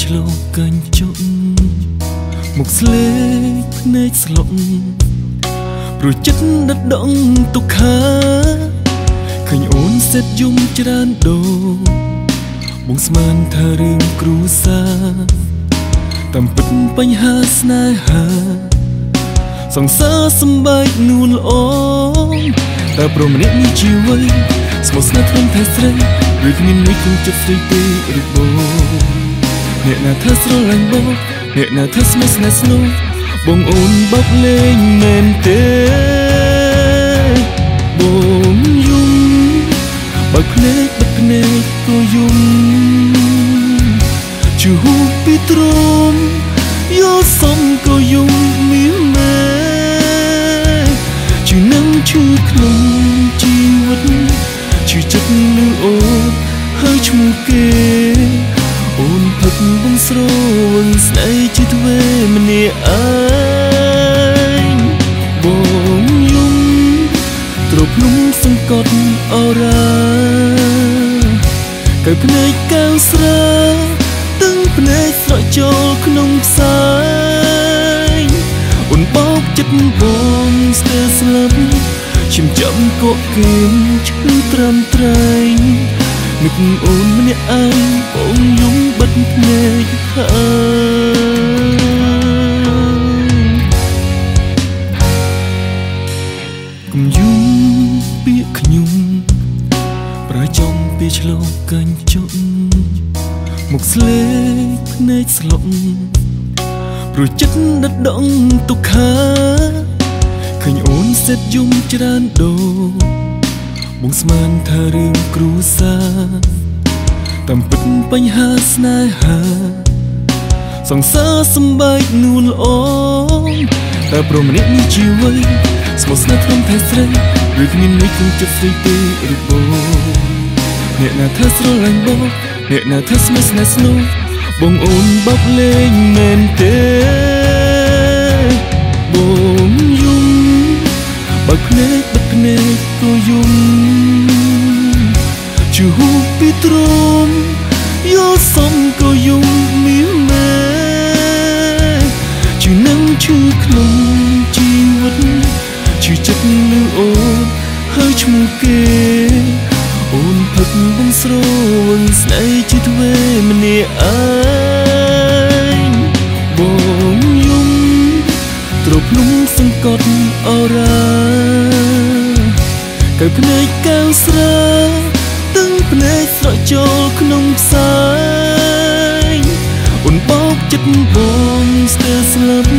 ពីឆ្លងកាញ់ជុំមុខស្លេកភ្នែកស្លុកព្រោះចិត្តដិតដងទុក្ខាឃើញអូនសិតយំច្រើនដូរបងស្មានថារឿងគ្រួសារតាមពិតបញ្ហាស្នេហាសង្សារសំបែកនួនល្អតែប្រមម្នាក់នេះជីវិតស្មោះស្នេហ៍ក្នុងតែស្រីឬគ្មានមួយគង់ចិត្តស្រីទេឬបង អ្នកណាធ្វើស្រឡាញ់បងអ្នកណាធ្វើស្មោះស្នេហ៍ស្នូបងអូនបោកលេងមែនទេបងយំបើភ្នែកបិទភ្នែកក៏យំជួបពីទ្រមយកសំក៏យំមានមែជឿនឹងឈឺក្នុងជីវិតឈឺចិត្តនឹងអូនហើយឈ្មោះគេអូនផឹកបង ស្រវឹងស្ដីជាទ្វេម្នាក់ឯងបងយំទ្រភ្នំសង្កត់អរ៉ាកៅភ្នែកកៅស្រាទឹងភ្នែកស្រក់ចូលក្នុងផ្សាយអូនបោកចិត្តបងស្ទើរស្លាប់ឈាមចាំកក់គៀមឈឺត្រឹមត្រែងនឹកអូនម្នាក់ឯងបងយំ បិទភ្នែកហើយកុំយំពាក្យខ្ញុំប្រើចំពីឆ្លងកាញ់ជុំមុខស្លេកភ្នែកស្លុកព្រោះចិត្តដិតដងទុក្ខាឃើញអូនសិតយំច្រើនដូរបងស្មានថារឿងគ្រួសារ តាមពិតបញ្ហាស្នេហា សង្សារសំបែកនួនល្អតែប្រមម្នាក់នេះជីវិតស្មោះស្នេហ៍ក្នុងតែស្រីឬគ្មានមួយគង់ចិត្តស្រីទេឬបងអ្នកណាធ្វើស្រឡាញ់បងអ្នកណាធ្វើស្មោះស្នេហ៍ស្នូបងអូនបោកលេងមែនទេបងយំបើភ្នែកបិទភ្នែកក៏យំ ជួបពីទ្រមយកសំក៏យំមានមែជឿនឹងឈឺក្នុងជីវិតឈឺចិត្តនឹងអូនហើយឈ្មោះគេអូនផឹកបងស្រវឹងស្ដីជាទ្វេម្នាក់ឯងបងយំទ្រភ្នំសង្កត់អរ៉ាកៅភ្នែកកៅស្រាទឹង ភ្នែកស្រក់ចូលក្នុងផ្សាយអូនបោកចិត្តបងស្ទើរស្លាប់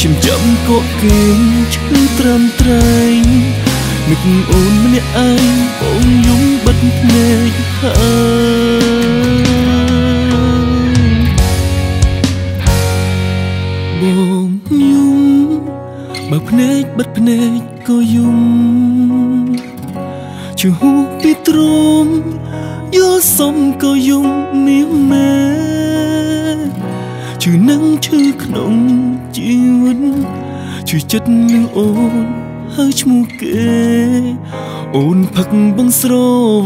ឈាមចាំកក់គៀមឈឺត្រឹមត្រែងនឹកអូនម្នាក់ឯងបងយំបិទភ្នែកហើយបងយំបើភ្នែកបិទភ្នែកក៏យំ ជួបពីទ្រមយកសំក៏យំមានមែជឿនឹងឈឺក្នុងជីវិតជឿចិត្តនឹងអូនហើយឈ្មោះគេ អូនផឹកបងស្រ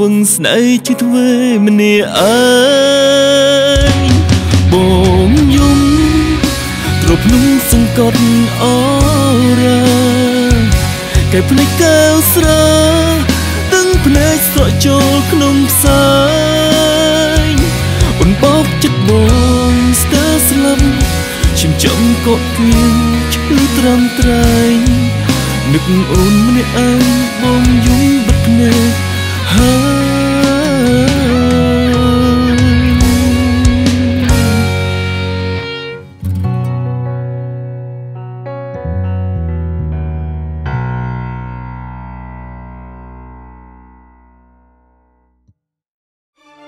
វឹងស្ដីជាទ្វេម្នាក់ឯងបងយំទ្រភ្នំសង្កត់អរ៉ាកែភ្នែកកៅស្រាទឹង ភ្នែកស្រក់ចូលក្នុងផ្សាយអូនបោកចិត្តបងស្ទើរស្លាប់ឈាមចំកក់គៀងឈឺត្រឹមត្រែងនឹកអូនម្នាក់ឯងបងយំបិទភ្នែកហើយ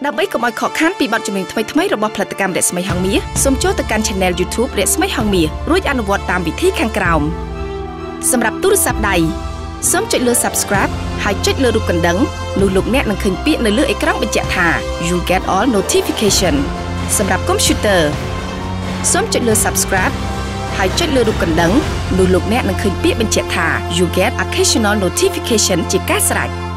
ដើម្បីកុំឲ្យខកខានពីបទចម្រៀងថ្មីៗរបស់ផលិតកម្មរស្មីហងមាសសូមចូលទៅកាន់ Channel YouTube រស្មីហងមាសរួចអនុវត្តតាមវិធីខាងក្រោមសម្រាប់ទូរស័ព្ទដៃសូមចុចលើ Subscribe ហើយចុចលើរូបកណ្ដឹងនោះលោកអ្នកនឹងឃើញពាក្យនៅលើអេក្រង់បញ្ជាក់ថា You get all notification សម្រាប់កុំព្យូទ័រសូមចុចលើ Subscribe ហើយចុចលើរូបកណ្ដឹងនោះលោកអ្នកនឹងឃើញពាក្យបញ្ជាក់ថា You get occasional notification ជាការស្រេច។